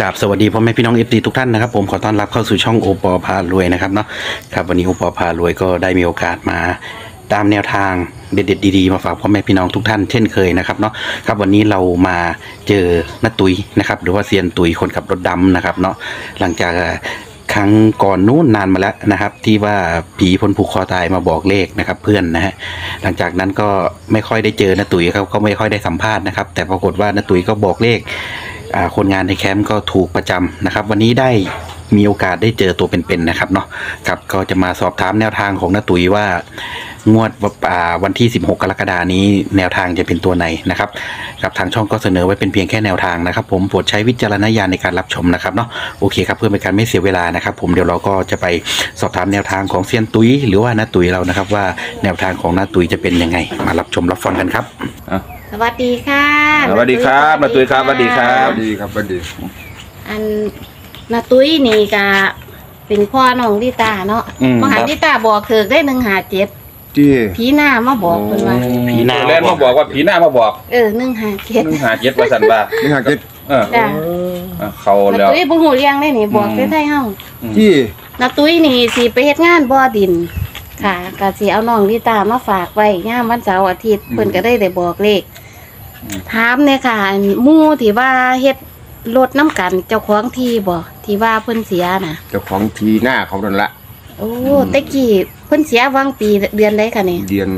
กราบสวัสดีพ่อแม่พี่น้อง FC ทุกท่านนะครับผมขอต้อนรับเข้าสู่ช่องโอปอพารวยนะครับเนาะครับวันนี้โอปอพารวยก็ได้มีโอกาสมาตามแนวทางเด็ดๆดีๆมาฝากพ่อแม่พี่น้องทุกท่านเช่นเคยนะครับเนาะครับวันนี้เรามาเจอน้าตุยนะครับหรือว่าเซียนตุยคนขับรถดำนะครับเนาะหลังจากครั้งก่อนนู้นนานมาแล้วนะครับ ที่ว่าผีพ้นผูกคอตายมาบอกเลขนะครับ เพื่อนนะฮะหลังจากนั้นก็ไม่ค่อยได้เจอน้าตุยครับก็ไม่ค่อยได้สัมภาษณ์นะครับ แต่ปรากฏว่าน้าตุยก็บอกเลข คนงานในแคมป์ก็ถูกประจำนะครับ วันนี้ได้มีโอกาสได้เจอตัวเป็นๆนะครับเนาะครับก็จะมาสอบถามแนวทางของน้าตุ๋ยว่างวดวันที่ 16 กรกฎานี้แนวทางจะเป็นตัวไหนนะครับ กับทางช่องก็เสนอไว้เป็นเพียงแค่แนวทางนะครับ ผมโปรดใช้วิจารณญาณในการรับชมนะครับเนาะโอเคครับเพื่อเป็นการไม่เสียเวลานะครับ ผมเดี๋ยวเราก็จะไปสอบถามแนวทางของเซียนตุ้ยหรือว่าน้าตุ๋ยเรานะครับ ว่าแนวทางของน้าตุ๋ยจะเป็นยังไง มารับชมรับฟังกันครับ สวัสดีค่ะสวัสดีครับนาตุ้ยครับสวัสดีครัสบวัสดีครับสวัสดีอันนาตุ้ยนี่กะเป็นพ่อน้องลิตาเนาะอืม มหาลิตาบอกเถิกได้หนึ่งหาเจ็ดที่ผีหน้ามาบอกเพิ่นว่าผีหน้าแลนมาบอกว่าผีหน้ามาบอกเออหนึ่งหาเจ็ดมึงหาเจ็ดว่าสันว่านี่หาเจ็ดเออจ้ะเออเขานาแล้ว ตุ้ยบ่ฮู้เรื่องได้นี่บอกอืม ได้ไทยเฮาที่นาตุ้ยนี่สิไปเฮ็ดงานบ่อดิน ค่ะก็สิเอาน้องลิตามาฝากไว้ยามวันเสาร์อาทิตย์เพิ่นก็ได้ได้บอกเลข ถามเนี่ยค่ะอันหมู่ที่ว่าเฮ็ดรถน้ำกันเจ้าของที่บ่ที่ว่าเพิ่นเสียน่ะ เจ้าของทีหน้าเขานั่นละ โอ้แต่กี้เพิ่นเสียวางปีเดือนใดคะเนี่ยเดือน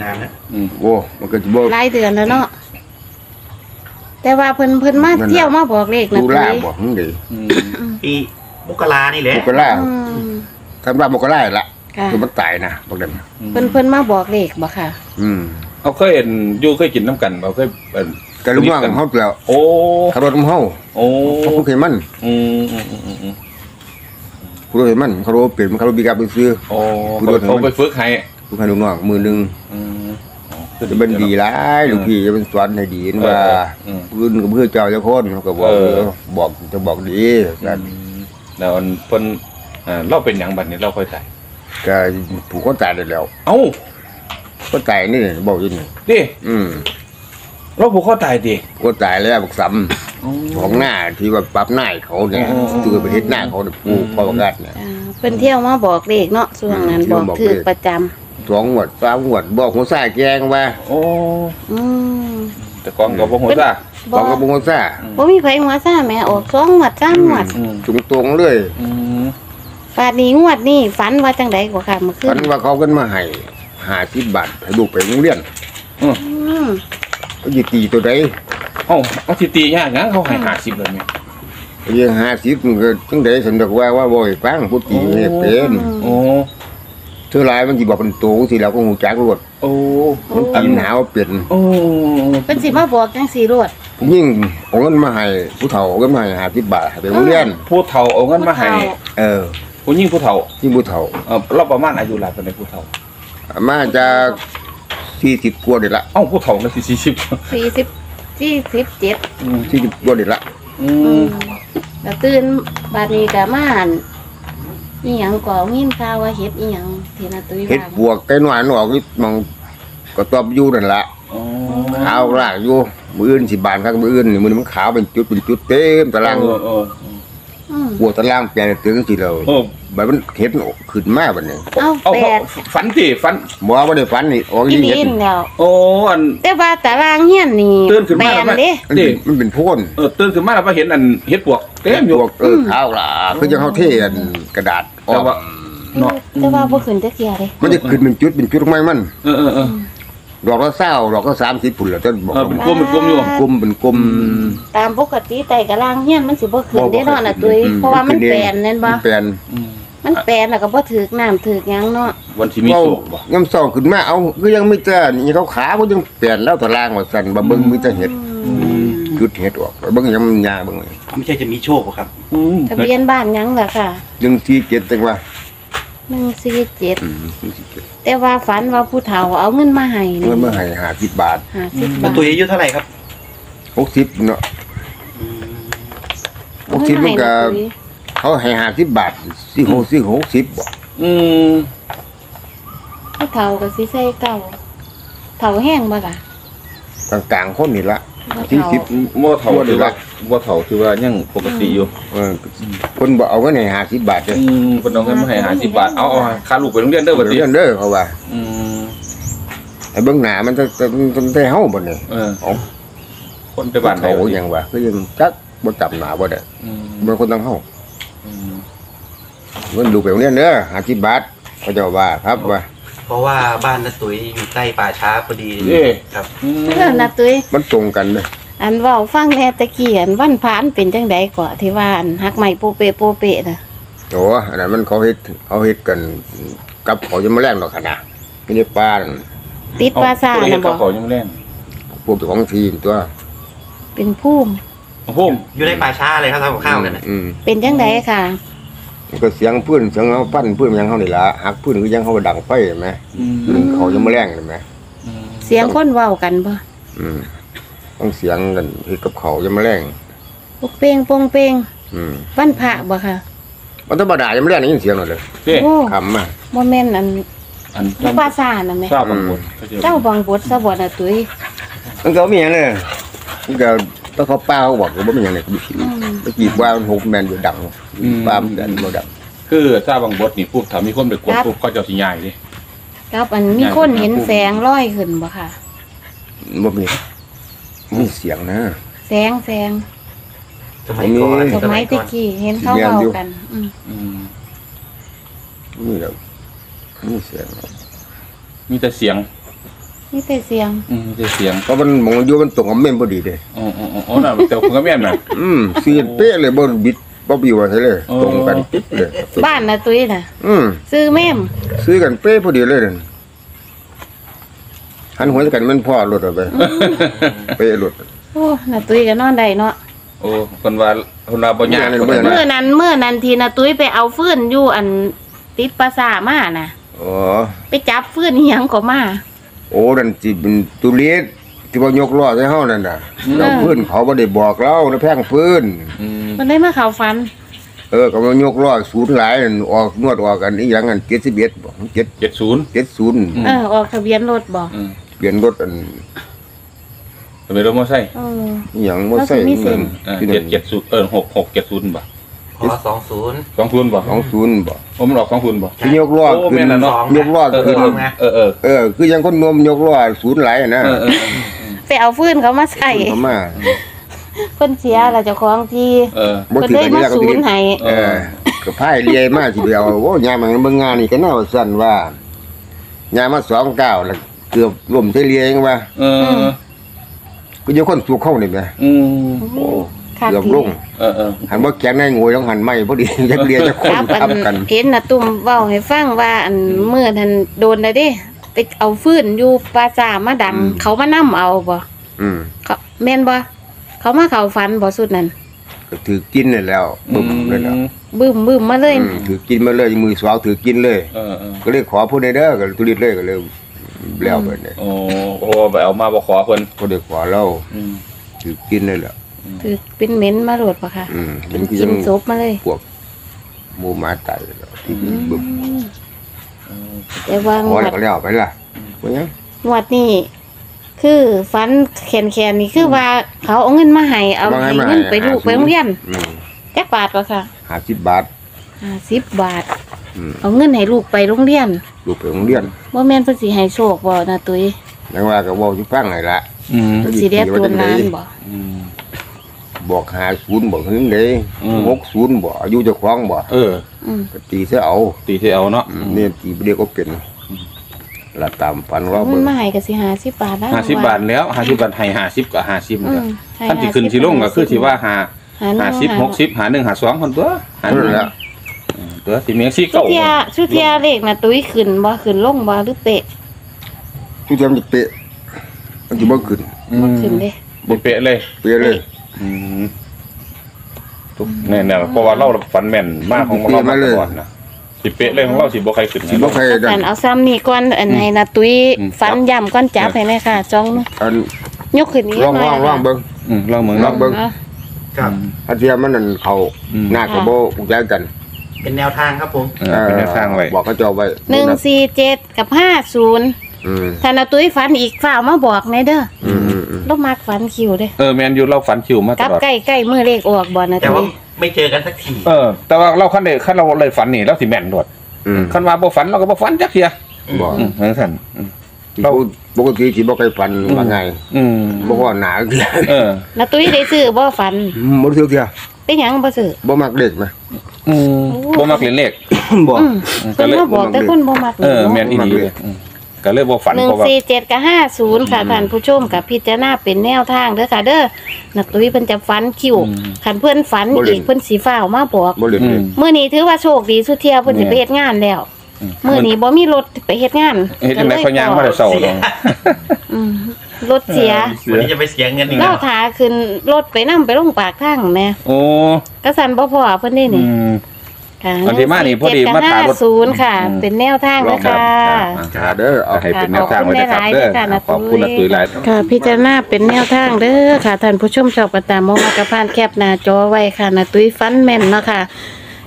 นานนะอืมโอ้มันก็จะบอกหลายเดือนแล้วเนาะแต่ว่าเพิ่นเพิ่นมานั่นน่ะเที่ยวมาบอกเลขนะดูตุ้ล่ายบอกนั่นเลยอืมปีมกรานี่แหละมกราอืมทำรามกราละ ค่ะคือมันตายนะบอกเดิมเพิ่นเพิ่นมาบอกเลขบ่ค่ะ อืมเอาเคยเห็นอยู่เคยกินน้ำกันเราเคยเอิ่นแต่ลูกน้องของเขาแล้วโอ้ขับรถของเขาโอ้เขาเคยมันอืมอืมอืมอืมอืมผู้เคยมันเขารถเปลี่ยนเขารถบีกับไปซื้อ โอ้คุณโดน เขาไปฝึกให้ผู้ให้ลูกน้องมือหนึ่งอืมอ๋อจะเป็นดีร้ายลูกพี่จะเป็นสอนให้ดีนะว่าเอออืมพื้นกับเพื่อเจ้าเจ้าคนเขาก็บอกเออ บอกจะบอกดีกันแล้วอันเพิ่นเอ่อเราเป็นหยังบัดนี้เราค่อยตาย ก็ผูกคนตายได้แล้วเอ้าก็ตายนี่บอกอยินดิอืมเราผูกคอตายดิก็ตายแล้วบอกซ้ำของหน้าที่ว่าปรับหน้าให้เขาเนี่ยอ๋อคือประเทศหน้าเขาเนี่ยปูพ่อประกาศเนี่ย อ่าเพิ่นเที่ยวมาบอกเลขเนาะช่วงนั้นอืมบอกบอกถือเลขประจำสองหวดสามหวดบอกหัวซ่าแกงว่าโอ้อืม แต่กองกับบ่ฮู้จ้าบ่บอกกับหัวซ่าบ่มีไผหัวซ่าแหม่ออกสองงวดสามงวดอืมตรงตรงๆเลย อืม ฟาดนี้งวดนี้ฝันว่าจังไดกว่าค่ะเมื่อคืฝันนว่าเขากันมาให้หาที่บาทให้ลูกไปโรงเรียนอืมก็ยีตีตัวใดเอ้าเอาสิตียากหยังเขาให้50เลยแม่เรียงหาสิบมันก็จังไดสมดอกว่าว่าบ่อยฟังผู้ตีเนี่ยเป็นโอ้เท่าไรมันสิบอกเป็นโตสิเราก็หูจักรวดโอ้มันตีหนาวเปลี่ยนโอ้เพิ่นสิมาบอกจังสี่รวดยิ่งเอาเงินมาให้ผู้เฒ่าเอาเงินมาให้หาสิบบาทให้ไปโรงเรียน ผู้เฒ่าเอาเงินมาให้ เออ ผู้หญิงผู้เฒ่ายิ่งผู้เฒ่าเออเราประมาณอายุหลายปานใดผู้เฒ่า มาจากสี่สิบกว่าเด็ดละเอ้าผู้เฒ่าน่ะสิ40สี่สิบสี่สิบเจ็ดอืมสี่สิบกว่าเด็ดละอือืมมแล้วตื่นบาดนี้ก็มาอั่นอีหยังก็ยินข่าวว่าเฮ็ดอีหยังที่นาตุ้ยเฮ็ดว่าบวกไก่หน่อยหนออกนี่มองก็ตอบอยู่นั่นละอ๋อขาวลากอยู่มืออื่นสิบานครับมืออื่นนี่มือนี้มันขาวเป็นจุดเป็นจุดเต็มตารางเออเออ อืมหัวตารางเปลี่ยนตึงสิเราเออแบบมันเห็ดขึ้นมาบัดนี้เอ้าเอาแปดฝันติฝันบ่ว่าได้ฝันนี่ออกอียิ่งลีเห็ดนแล้ว โอ้อัน แต่ว่าตารางเฮียนนี่ตื่นขึ้นมาแปแล้วนไหม เด้มันเป็นมันเป็นโพ่นเออตื่นขึ้นมาแล้วก็เห็นอันเฮ็ดปวกเต็มอยู่พวกเออขาวลากคือจะเข้าเทอันกระดาษออแต่กว่า เนาะ แต่ว่าบ่ขึ้นจักเที่ยเลยมันจะขึ้นเป็นจุดเป็นจุดของไม้มันเออเออเออ ดอกละเศร้าดอกละสามสิบปุ่นแล้วต้นบอกเออเป็นกลมเป็นกลมอยู่กลมเป็นกลม ตามปกติไต่กะลางเฮียนมันสิบ่ขึ้นบ่บ่ได้เนาะน่ะตุ้ยอืม เพราะว่ามันขึ้นแปเอนงนั่นบ่มันแปลนอืมมันแปนแล้วก็บ่ถึกน้ำถึกหยังเนาะวันที่มีเว้าโชคบ่ย่ำเศร้าขึ้นมาเอาก็ยังไม่เจอนี่เขาขาก็ยังเปลี่ยนแล้วตารางว่าสั่นบ่เบิ่งมีแต่เห็ดจุดเห็ดออกเบิ่งยังมันยาเบิ่งเลยไม่ใช่จะมีโชคเหรอครับอืมทะเบียนบ้านหยังล่ะค่ะ ยังที่เจ็ดจังว่า 147อืม147แต่ว่าฝันว่าผู้เฒ่าเอาเงินมาให้นี่เงินมาให้หาสิบบาท50บาน้าทตุ๋ยอายุเท่าไหร่ครับหกสิบเนาะหกสิบมันก็เขาให้หาสิบบาทสี่หกสี่หกสิบบ่อืมผู้เฒ่าก็สิใส่เก่าเฒ่าแห้งบ่ล่ะกลางๆคนนี่ละบ่ ที่เฒ่าสิบบ่เฒ่าถือว่าบ่เฒ่าถือว่ายังปกติอยู่เออคนบอกเอาไว้ในหาสิบบาทเลยอืมเพิ่นเอาเงินมาให้50บาทเอาเอาค่าลูกไปโรงเรียนเด้อบัดนี้เรื่องเด้อเขาว่าอืมไอ้เบื้องหน้ามันจะจะจะได้เฮาบ่เนี่ยเออเอาคนไปบ้านใดเขาวะอย่างว่าคือยังจักบ่จำหน้าบ่ได้อืมบางคนต้องเฮาอืมเงินดูไปโรงเรียนเด้อหาสิบบาทเขาเจะว่าครับว่า เพราะว่าบ้านน้าตุ๋ยอยู่ใกล้ป่าช้าพอดีเอ้ครับอืมเออนะตุ้ยมันตรงกันเด้ออันเว้าฟังแหน่ตะกี้อันวันพานเป็นจังไดก่อที่ว่าอันฮักใหม่โปเปโปเปน่ะโอ้อันนั้นมันเขาเฮ็ดเขาเฮ็ดกันกับเขาจะมาแลกดอกขนาดไม่ได้ป้านั่นติดปราสาทเอน่ะเฮ็ดบ่กับเขายังแรงพวกของทีมตัวเป็นภูมิโอ้โหอยู่ในป่าช้าเลยครับทำกับข้าวกันน่ะอืมเป็นจังไดค่ะมัน ก็เสียงพื้นเสียงเขาปั้นพื้นยังเขานี่ละหักพื้นคือยังเขาดังไฟเห็นไหมอืมอืมเขาจะมาแรงเห็นไหมอืมเสียงคนเว้ากันบ่อืมต้องเสียงกันเฮ็ดกับเขาจะมาแรงโปกเป้งโปงเป้งอืมวันพระบ่ค่ะมันธรรมดาจะมาแรงได้ยินเสียงหน่อยเลยเด้โอ้คำมา บ่แม่นอันอันในปราสาทน่ะแม่ทราบบางคนเจ้าบางบทซะบ่น่ะตุ้ยมันก็มีอย่างเลยมันก็ต้องเขาป้าเขาบอกว่ามันอย่างไรกูคิดอืมเมื่อกี้ว่ามันหกแมนอยู่ดัง ป้ามันดันบ่ดังคือทราบบางบทนี่ปุ๊บถ้ามีคนไปกดปุ๊บเขาเจ้าสิย้ายเดิกับอันมีคนเห็นแสงลอยขึ้นบ่ค่ะ บ่มีมีเสียงนะ แสงแสงสมัยก่อนอืสมัยตะกี้เห็นเขาเว้ากัน อืมอืมนี่แหละมีเสียงมีแต่เสียงมีแต่เสียง อืมมีแต่เสียงเพราะมันมองอยู่มันตรงกับเม่นพอดีเด้อ๋ออ๋ออ๋ออ๋อน่ะแต่ผมก็แม่นน่ะ อืมเสียเป๊ะเลยบ่บิด บ่บิวอะไรเลย อ๋อ ตรงกันปิ๊บเลยบ้านน่ะตุ้ยน่ะ อืมซื้อแม่มซื้อกันเป๊ะพอดีเลยนั่นหันหัวกันมันพ่อรถเอาไปเป๊ะรถโอ้น่ะตุ้ยก็นอนได้เนาะโอ้คนว่าคนว่าบ่ยากบ่คนยากว่าเมื่อนั้นเมื่อนั้นทีน่ะตุ้ยไปเอาฟืนอยู่อันติดปราสาทมาน่ะ อ๋อ ไปจับฟืนอีหยังก็มา โอ้นั่นสิเป็นตุเลียดที่ว่ายกล้อใส่เฮานั่นน่ะเราพื้นเขาบ่ได้บอกเรานะแพงพื้นอืม มันได้มาเข้าฝัน เออก็มายกล้อศูนย์หลายนั่นออกนวดออกกันอีหยังอัน71บ่7 70 70เออออกทะเบียนรถบ่อืมเปลี่ยนรถอันทะเบียนรถมอเตอร์ไซค์เอออีหยังบ่ใส่แล้วสิมีเส้นเออที่นั่น770เออ6670บ่พอสองศูนย์20บ่ของศูนย์บ่โอ้มันออก20บ่คือยกล้อโอ้ขึ้แม่นนน่ะเนาะ ยกล้อเออขึ้นเออเออเออคือยังคนนมยกล้อศูนย์หลายอะนะเออเออไปเอาฟืนเขามาใส่ เขามา เพิ่นเสียแล้วเจ้าของที่เออ บ่เพิ่นถือได้กันมานี่ก็ศูถืนย์ให้เออก็พายเลียมาสิไปเอาโอ้ยามมันเบิ่งงานนี่ก็น่าว่าสั่นว่ายามมาสองก้าวแล้วเกือบล่มใส่เลียเองว่าเออ ก็ยังคนสุกเข้านี่แหมอืมโอ้คักเกือบทีลงเออเออ หันบ่แข็งในงวยต้องหันไม่พอดีจักเลียจักคนครับทับอันกัน เห็นน่ะตุ่มเว้าให้ฟังว่าอันเมื่อท่านโดนได้เด้ไปเอาฟืนอยู่ปราสาทมาดังเขามานํเอาบ่อืมเขาแม่นบ่ เขามาเข้าฝันบ่สุดนั้นก็ถือกินนั่นแล้วบึ้มเลยแล้วบึ้มบึ้มมาเลยอืมถือกินมาเลยมือสวาวถือกินเลยเออเออก็เลยขอผู้ใดเด้อก็ตุลิดเลยก็เลยแล้วไปเนี่ยโอ้โอ้ไปเอามาบ่ขอเพิ่นก็ได้ขอเราอืมถือกินเลยแหละคือเป็นเหม็นมาโหลดปะค่ะอืมเป็นคือกิยันงซบมาเลยพวกหมูหมาตายแล้วที่บึ้มแต่ว่างขอวแล้วดก็แล้วไปล่ะว่ายังงวดนี่ คือฟันแขนแขนนี่คือว่าเขาเอาเงินมาให้เอาว่าไงให้มาเงินไปลูกไปโรงเรียนอืมจักบาทก็ค่ะห้าสิบบาท ห้าสิบบาท อืม เอาเงินให้ลูกไปโรงเรียนลูกไปโรงเรียนว่าแม่นเพิ่นสิให้โชคบ่นะตุ้ยยังว่าก็บอกอยู่ฟังหน่อยละอืม เพิ่นสิเรียกตัวล้านบ่อืม บอกหาศูนย์บอกหึงเลยอืม หกศูนย์บอกอายุเจ้าของบอกเออ อืม ก็ตีเสียเอาตีที่เอาเนาะอืมนี่ตีเดียวก็เป็น ละตามฝันว่าเอาเงิเบิ่นงมาให้ก็สิ50บาทแล้วห้าสิบบาทแล้วห้าสิบบาทให้ห้าสิบกับห้าสิบอืเนี่ยมให้ท่านที่ขึ้นที่ลงก็คือที่ว่าหาหาหนึ่หางสิบหกสิบหาหนึ่งหาสองคนตัวหาหนั่นึ่งนแหละตัวสิเมียสี่ชุเก้าดเทียชุดเทียเลขน่ะตุ้ยขึ้นบ่ขึ้นลงบ่หรือเปะทุกทีมันจะเปะมันจะบ่ขึ้นบ่ขึ้นเด้ บุเป๊ะเลย เปะเลยอืมทุกเนี่ยเนี่ยเพราะว่าเราฝันแม่นมากของเรามาตลอดนะ สิเป๊ะเลยของเราสิบ่ใครขึ้นสิบ่ใครเอาดักันนเอาซ้ำนี่ก่อนอันให้นะตุ้ยอืมฟันย่ำก้อนจับให้แม่ค่ะจ้องอันยกขึ้นนี้ลองลองลองเบิ่งอืมลองเมืองลลอองงเบิ่งเอาครับอันเทียมันนั่นเขาอืมหน้าก็บ่อุกใจกันเป็นแนวทางครับผมเออเป็นแนวทางไว้บอกเขาเจ้าไว้หนึ่งสี่เจ็ดกับห้าศูนย์อืมถ้านะตุ้ยฟันอีกฝ่าวมาบอกในเด้ออืมอืมอืมร เรามักฝันคิวเด้เออแมนอยู่เราฝันคิวมาตกลับลอด ใกล้ใกล้มือเลขออกบ่นะแต่ตุ้ว่ายไม่เจอกันสักทีเออ แต่ว่าเราคันเดคันเราเลยฝันนี่เราสิแม่นโดดอืมคันว่าบ่ฝันเราก็บ่ฝันจักเทียบอกอืมเหมือนกันอืม เรา ปกติสิบ่เคยฝันว่าไงอืมบ่ว่าหนาเกลียเออ นะตุ้ยได้ซื้อบ่ฝันบ่รู้สึกเดียวเป็นหยังบ่ซื้อบ่มักเด็กนะ อืมบ่มักเล่นเลขบอกอืมอืมเพิ่ก็นเลย มาบอกแต่คนบ่มักเออเนาะแม่นอีหลีเลยอืม ก็เลยบ่ฝันหนึ่งเพราะว่า สี่เจ็ดกับห้าศูนย์ค่ะท่านผู้ชมกับพิจารณาเป็นแนวทางเด้อค่ะ เด้อนักตุ้ยเพิ่นจะฝันคิวคันเพิ่นฝันอีกเพิ่นสีฟ้าวมาบอกบ่เล่นอืเลม ย มื้อนี้ถือว่าโชคดีสุดเทียเพิ่นสิไปเฮ็ดงานแล้วอืม มื้อนี้บ่มีรถไปเฮ็ดงานเฮ็ดจังได๋เขาย่างมาแต่เช้าเนาะ อืมรถเสีย วันนี้จะไปเสียเงินอีกเราแล้วทาขึ้นรถไปนํไปลงปากทางแหม่โอ้กระสันบ่พอเพิ่นนี่อืนี่ม ค่ะอันที่มานี่พอดีมาถามรถศูนย์ค่ะ อืม เป็นแนวทางเด้อค่ะขาเด้อเอาให้เป็นแนวทางไว้นะครับเด้อค่ะขอบคุณนะตุ้ยหลาย ค่ะพิจารณาเป็นแนวทางเด้อค่ะท่านผู้ชมชอบกระตามมองมากระพานแคบหน้าจอไว้ค่ะนะตุ้ยฟันแม่นเนาะค่ะ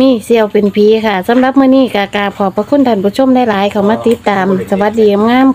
มีเซียวเป็นพีค่ะสำหรับมื้อนี้กากราบขอบพระคุณท่านผู้ชมได้หลายๆเขามาติดตาม สวัสดีงามๆ